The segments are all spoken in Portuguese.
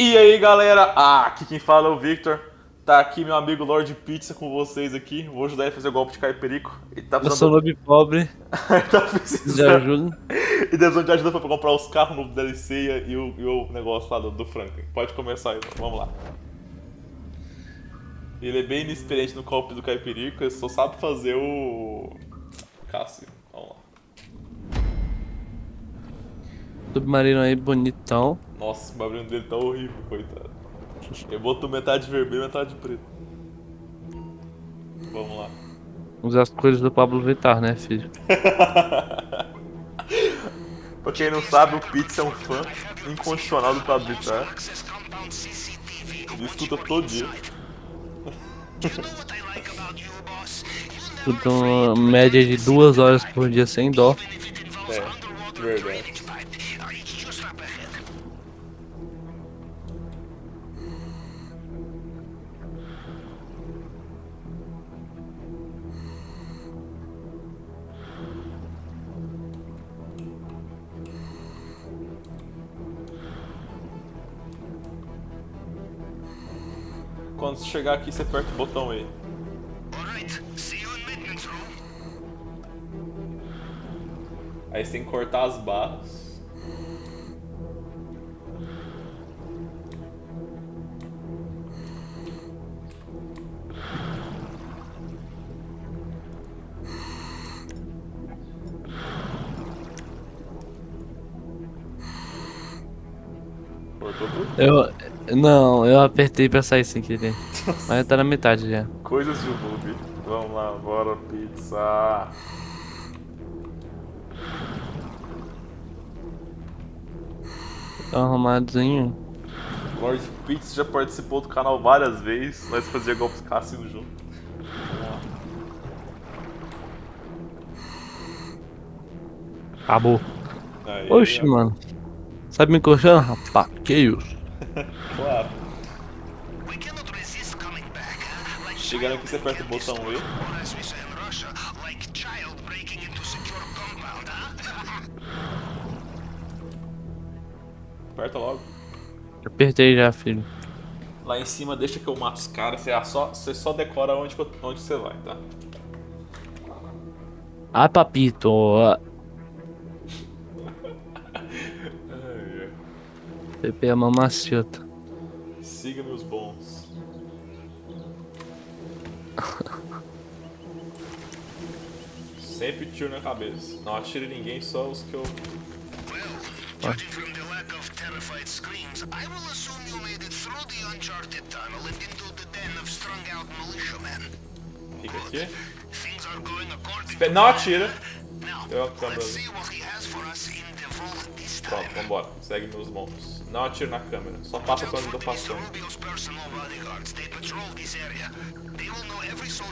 E aí galera, ah, aqui quem fala é o Victor. Tá aqui meu amigo Lord Pizza com vocês aqui. Vou ajudar ele a fazer o golpe de caipirico. Ele tá Eu sou lobo pobre. tá De precisando. ajuda. E precisando de ajuda pra comprar os carros no DLC e o, e o negócio lá do, do Franklin. Pode começar aí, vamos lá. Ele é bem inexperiente no golpe do caipirico, ele só sabe fazer o. Cássio. Vamos lá. Submarino aí bonitão. Nossa, o barulho dele tá horrível, coitado. Eu boto metade vermelho e metade preto. Vamos lá. Usar as cores do Pablo Vittar, né, filho? Pra quem não sabe, o Pizza é um fã incondicional do Pablo Vittar. Ele escuta todo dia. Tudo uma média de duas horas por dia sem dó. É, verdade. Quando você chegar aqui, você aperta o botão E. Alright, see you in maintenance room. Aí você tem que cortar as barras. Cortou tudo? Eu. Não, eu apertei pra sair sem querer. Mas tá na metade já. Coisas de noob. Vamos lá, bora pizza. Tá arrumadinho. Lord Pizza já participou do canal várias vezes. Nós fazia golpes cassino junto. Vamos lá. Acabou. Aí, Oxe, mano. Sabe me coxando, rapaz? Que isso? Claro. Chegando aqui, você aperta o botão E. Aperta logo. Apertei já, filho. Lá em cima, deixa que eu mato os caras. Você só, você só decora onde, eu- onde você vai, tá? Ah, papito. PP é mamacita. Siga meus bons. Sempre tiro na cabeça. Não atire ninguém, só os que eu. Well, judging from the lack of terrified screams, I will assume you made it through the uncharted tunnel and into the den of strung-out militiamen. Fica aqui. Things are going according Espe- Não atira! Now, Eu câmera let's ali. see what he has for us in the vault this time. Pronto, vambora. Segue meus bons. Não atire na câmera. Só passa quando eu tô passando.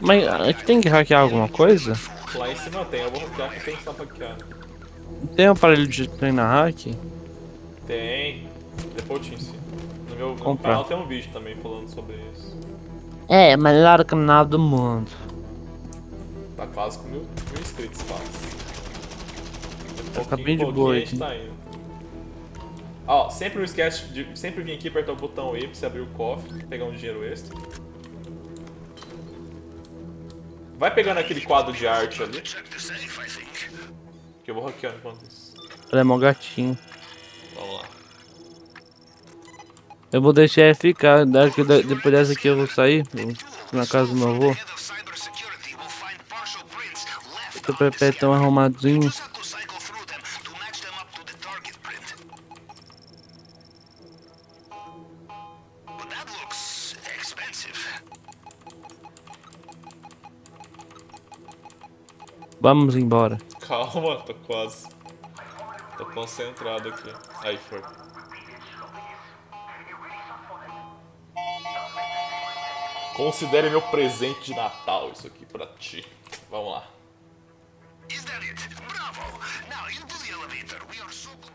Mas aqui tem que hackear alguma coisa? Lá em cima tem, eu vou hackear que tem só pra hackear. Tem um aparelho de treinar hack? Tem. Depois eu te ensino. No meu, no canal tem um vídeo também falando sobre isso. É, melhor canal do mundo. Tá quase com mil, mil inscritos, quase. Tá bem de boa a gente tá indo. Ó, sempre não esquece de sempre vir aqui apertar o botão E pra você abrir o cofre, pegar um dinheiro extra. Vai pegando aquele quadro de arte ali, que eu vou hackeando enquanto isso. Ela é mó gatinho. Vamos lá. Eu vou deixar ele ficar. Daqui, depois dessa aqui eu vou sair. Na casa do meu avô. But that looks expensive. Vamos embora. Calma, tô quase. Tô concentrado aqui. Aí foi. Considere meu presente de Natal isso aqui pra ti. Vamos lá. Is that it? Bravo! Now into the elevator. We are so close.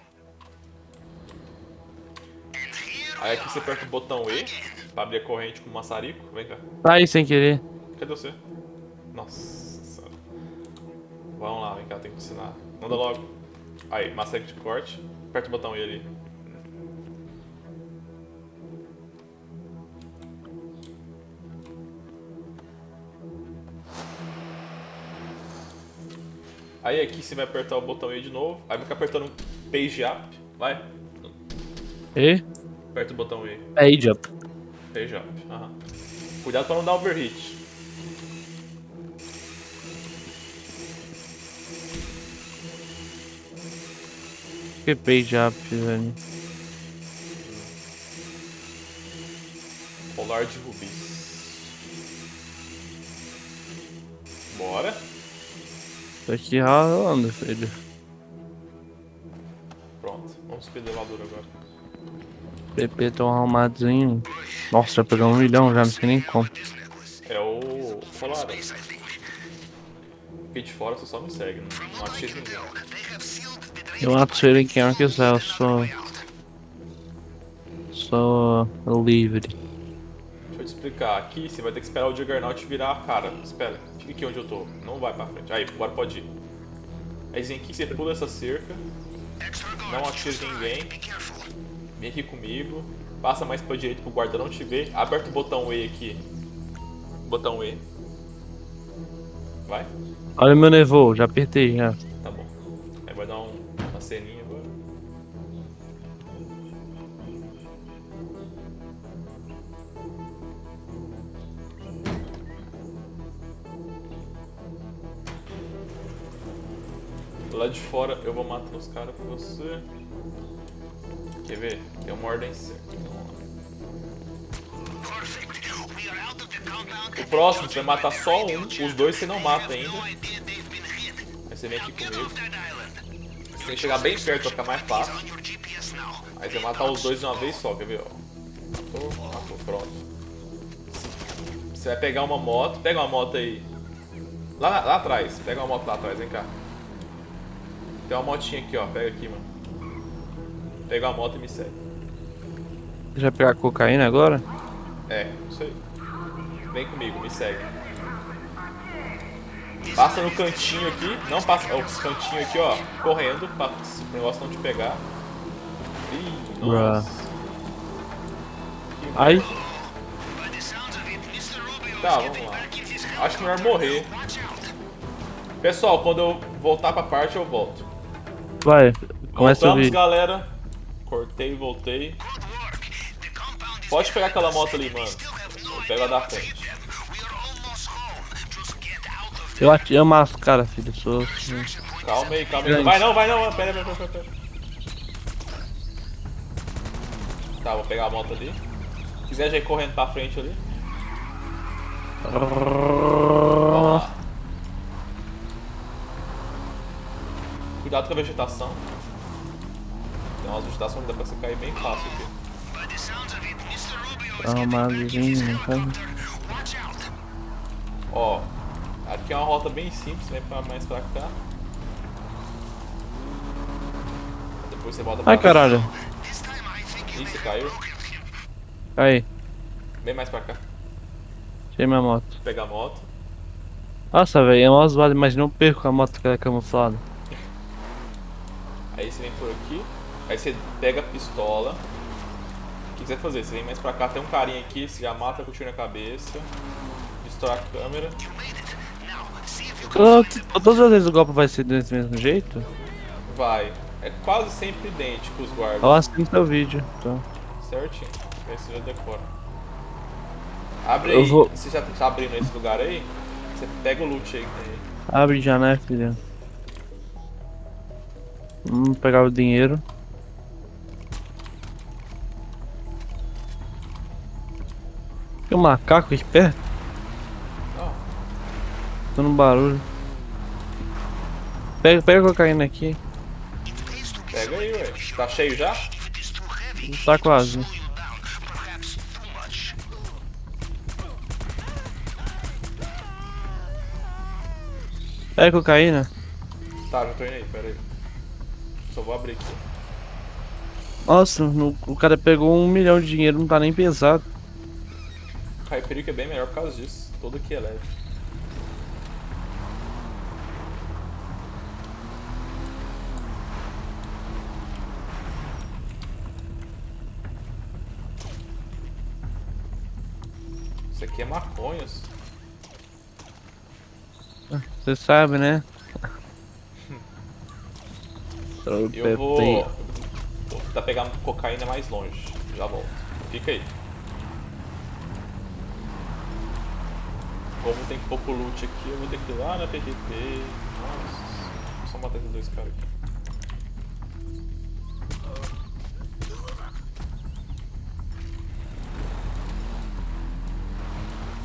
And here Aí aqui você aperta o botão E pra abrir a corrente com o maçarico. Vem cá. Sai sem querer. Cadê você? Nossa senhora. Vamos lá, vem cá, tem que ensinar. Manda logo. Aí, maçarico de corte. Aperta o botão E ali. Aí aqui você vai apertar o botão E de novo. Aí vai ficar apertando Page Up. Vai. E? Aperta o botão E. Page up. Page Up. Aham. Cuidado pra não dar overhit. Que page up, velho. Polar de rubis. Bora. Tô aqui ralando, filho. Pronto. Vamos subir o elevador agora. PP tão arrumadinho. Nossa, já pegou um milhão já, não sei nem como. É o Polar. Aqui de fora você só me segue, não, não atira ninguém. Eu atiro em quem eu quiser, eu sou. Sou livre. Explicar. Aqui você vai ter que esperar o Juggernaut virar a cara. Espera, fica aqui onde eu tô. Não vai pra frente. Aí, agora pode ir. Aí vem aqui, você pula essa cerca. Não atira ninguém. Vem aqui comigo. Passa mais pra direita pro guarda não te ver. Aperta o botão E aqui. Botão E. Vai. Olha meu nevô, já apertei já. Lá de fora eu vou matando os caras pra você. Quer ver? Tem uma ordem certa. Então. O próximo você vai matar só um, os dois você não mata ainda. Aí você vem aqui comigo. Você tem que chegar bem perto pra ficar mais fácil. Aí você vai matar os dois de uma vez só, quer ver? Ó. Matou, pronto. Você vai pegar uma moto, pega uma moto aí. Lá, lá atrás, pega uma moto lá atrás, vem cá. Tem uma motinha aqui, ó, pega aqui, mano. Pega a moto e me segue. Já pegar cocaína agora? É, isso aí. Vem comigo, me segue. Passa no cantinho aqui, não passa, ó, o cantinho aqui, ó, correndo, pra o negócio não te pegar. Ih, nossa. Ai, Tá, vamos lá. Acho que melhor morrer. Pessoal, quando eu voltar pra parte, eu volto. Vai. Começa Voltamos, vídeo. galera. Cortei, voltei. Pode pegar aquela moto ali, mano. Eu pego a da frente. Eu, ati- eu mato os caras, filho. Sou. Calma aí, calma aí. Vai não, vai não. Pera, pera, pera, pera. Tá, vou pegar a moto ali. Se quiser já ir correndo pra frente ali. Vamos lá. Cuidado com a vegetação. Tem umas vegetações que dá pra você cair bem fácil aqui. Arrumadinho, não sabe? Ó, aqui é uma rota bem simples, vem pra mais pra cá. Depois você volta pra Ai, caralho. Ih, você caiu. Aí, Vem mais pra cá. achei minha moto. Pega a moto. Nossa, velho, é mó zoado. Imagina eu perco a moto que é camuflada. Aí você vem por aqui. Aí você pega a pistola. O que quiser fazer? Você vem mais pra cá, tem um carinha aqui, você já mata com o tiro na cabeça. Destrói a câmera. Todas as vezes o golpe vai ser desse mesmo jeito? Vai. É quase sempre idêntico os guardas. Ó, assim seu vídeo. Então. Certinho. Aí você já decora. Abre Eu aí. vou- Você já tá abrindo esse lugar aí? Você pega o loot aí. Abre já, né, filha? Vamos pegar o dinheiro. Tem um macaco aqui perto? Ó, Tô no barulho. Pega, pega a cocaína aqui. pega aí, ué. Tá cheio já? Tá quase. Pega a cocaína. Tá, já tô indo aí, pera aí. Só vou abrir aqui. Nossa, no- o cara pegou um milhão de dinheiro, não tá nem pesado. O Hyperic é bem melhor por causa disso. Todo aqui é leve. Isso aqui é maconhas. Você sabe, né? Eu vou, vou tentar pegar cocaína mais longe. Já volto. Fica aí. Como tem pouco loot aqui, eu vou ter que ir lá na PQP. Nossa, só matar esses dois caras aqui.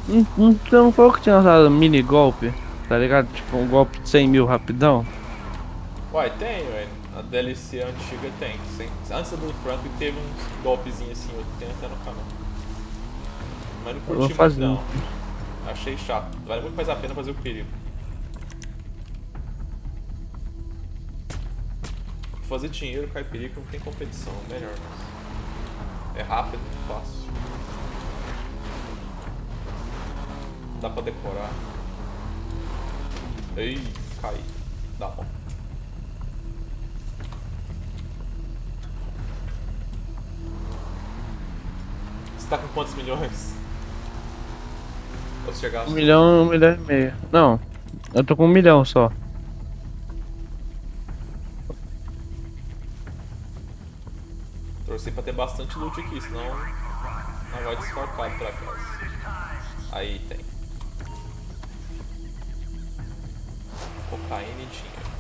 Então não foi o que tinha usado mini golpe, tá ligado? Tipo um golpe de 100 mil rapidão. Uai, tem, velho. A DLC antiga tem. Sem- Antes do Frank teve uns golpezinhos assim, eu tenho até no canal. Mas não curti muito fazer. não. Achei chato. Vale muito mais a pena fazer o perigo. Fazer dinheiro, cai perigo, não tem competição, é melhor. Mas... É rápido, fácil. Dá pra decorar. Ei, caí. Dá bom. Você tá com quantos milhões? Posso chegar Um milhão, um milhão e meio. Não, eu tô com um milhão só. Torcer pra ter bastante loot aqui, senão não vai desfalcado pra casa. Aí tem. Cocaína e dinheiro.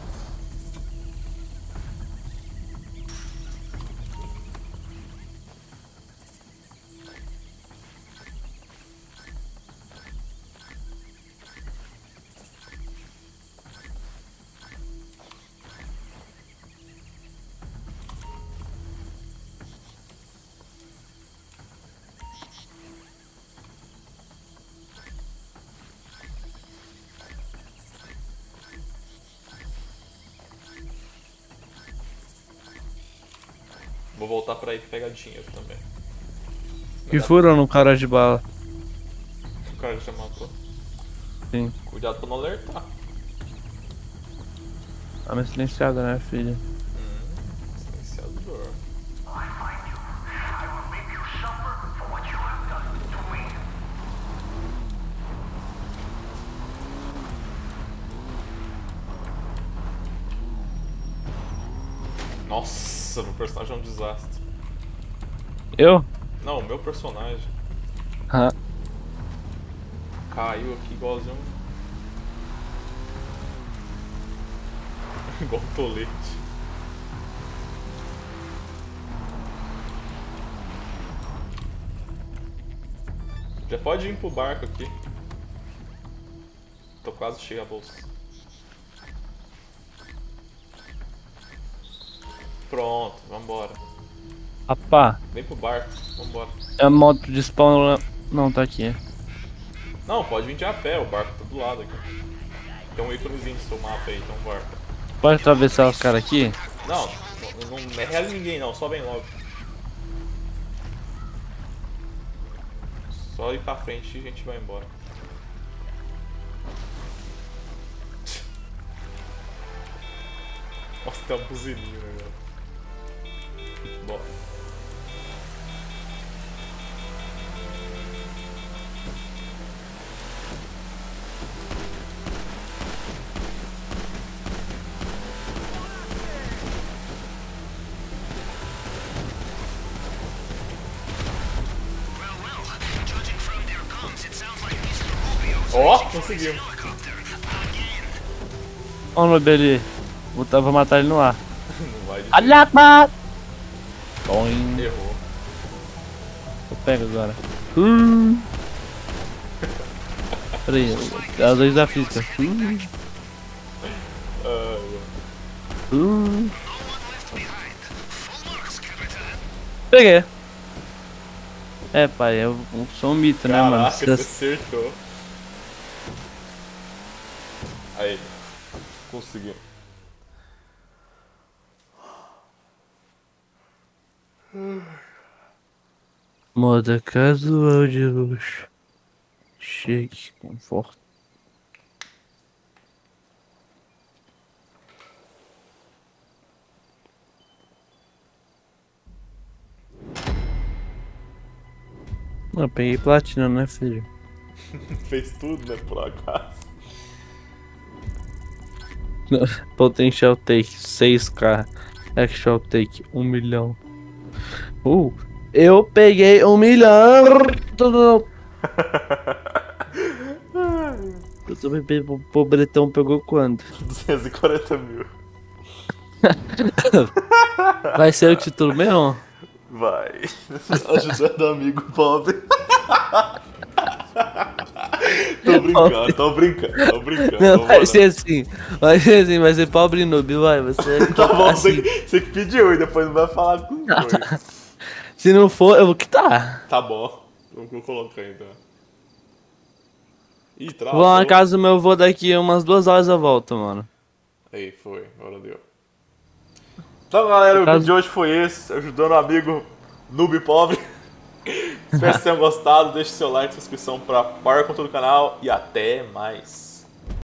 Vou voltar pra aí pegar dinheiro também. Que furou no cara de bala. O cara já matou. Sim. Cuidado pra não alertar. Arma silenciada, né, filho? Nossa, meu personagem é um desastre. Eu? Não, meu personagem Ah, caiu aqui igualzinho. Igual um tolete. Já pode ir pro barco aqui. Tô quase cheio a bolsa. Pronto, vambora. rapá, Vem pro barco, vambora. a moto de spawn não tá aqui. Não, pode vir de a pé, o barco tá do lado aqui. Tem um íconezinho no seu mapa aí, então bora. Pode atravessar os caras aqui? Não, não, não é real ninguém não, só vem logo. Só ir pra frente e a gente vai embora. Nossa, tem uma buzininha, né, velho? Conseguimos. again. Ó, meu dele. Vou, vou matar ele no ar. Não vai Alapa! Boing. Errou. Eu pego agora. Hum. Peraí, as dois da física. Hum. Hum. Peguei. É, pai, eu sou um mito, né, mano? Caraca, você Cê- acertou. Aí. Conseguiu. Moda casual de luxo. Chique, conforto. Eu peguei platina, né, filho? Fez tudo, né, por acaso. Potential take 6k. Actual take 1 milhão. Uh, eu peguei 1 milhão. Eu tô bebendo, pobretão pegou quando? 240 mil. Vai ser o título mesmo? Vai. Ajudando amigo pobre. Tô brincando, tô brincando, tô brincando. Não, tô vai falando. ser assim. Vai ser assim, vai ser pobre noob, vai. Você Tá bom, assim. você, que- você que pediu e depois não vai falar com foi. Se não for, eu vou quitar. Tá bom. Vamos vou colocar então. Ih, Vou lá travou. na casa do meu avô daqui umas duas horas eu volto, mano. Aí, foi. Agora deu. Então, galera, o Caso- vídeo de hoje foi esse. Ajudando o amigo noob pobre. Espero que vocês tenham gostado. Deixe seu like, inscrição pra par com todo o canal. E até mais.